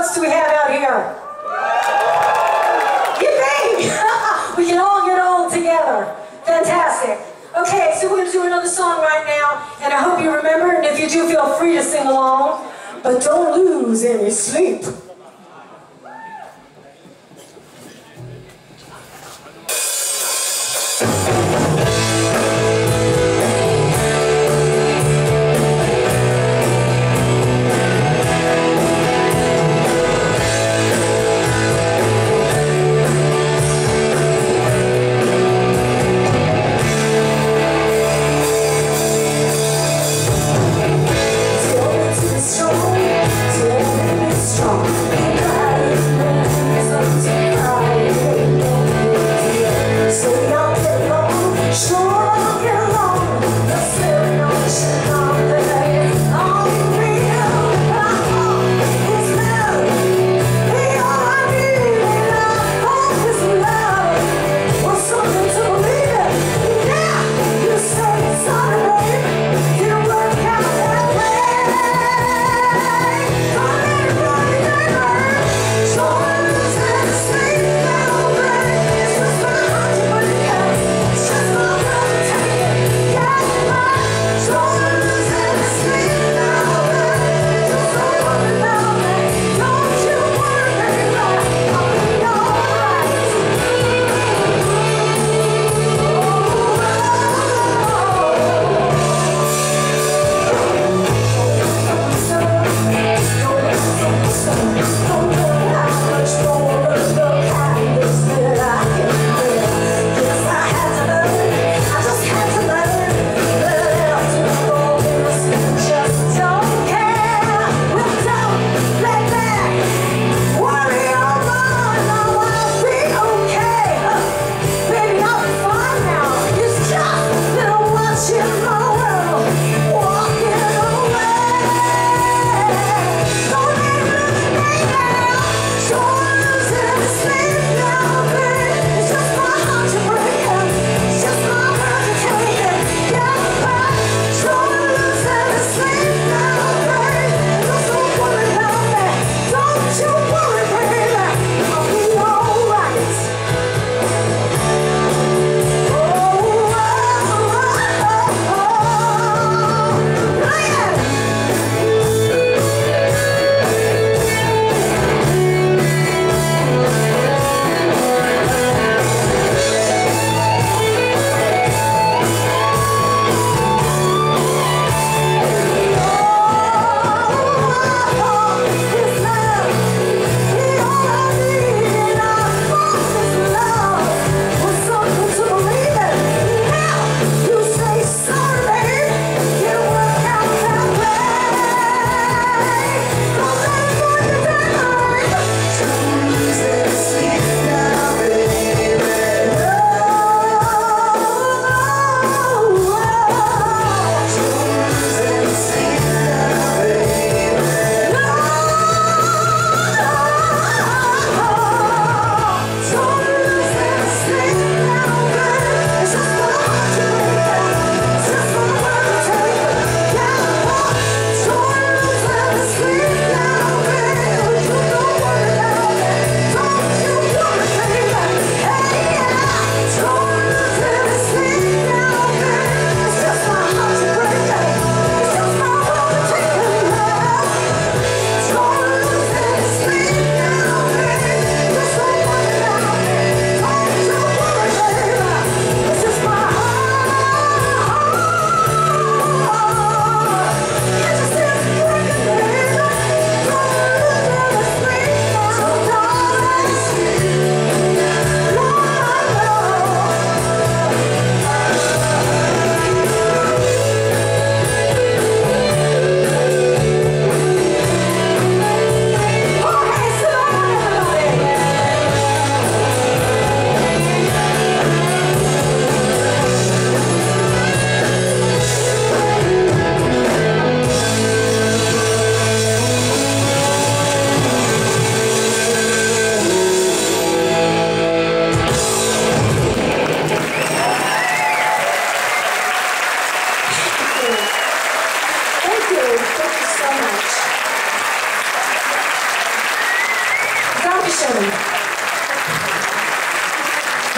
votes do we have out here? Yippee! we can all get old together. Fantastic. Okay, so we're going to do another song right now, and I hope you remember, and if you do, feel free to sing along, but don't lose any sleep.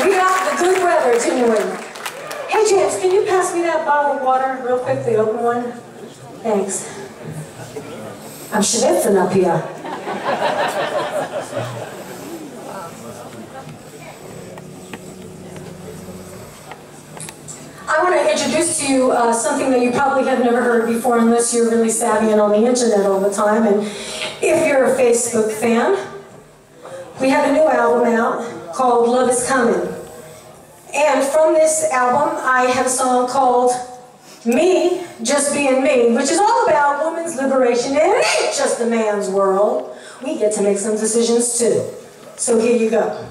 We got the good weather, we? Hey James, can you pass me that bottle of water real quick, the open one? Thanks. I'm schwitzing up here. I want to introduce to you uh, something that you probably have never heard before unless you're really savvy and on the internet all the time. And if you're a Facebook fan, we have a new album out called Love Is Coming. And from this album, I have a song called Me, Just Being Me, which is all about women's liberation. And it ain't just a man's world. We get to make some decisions too. So here you go.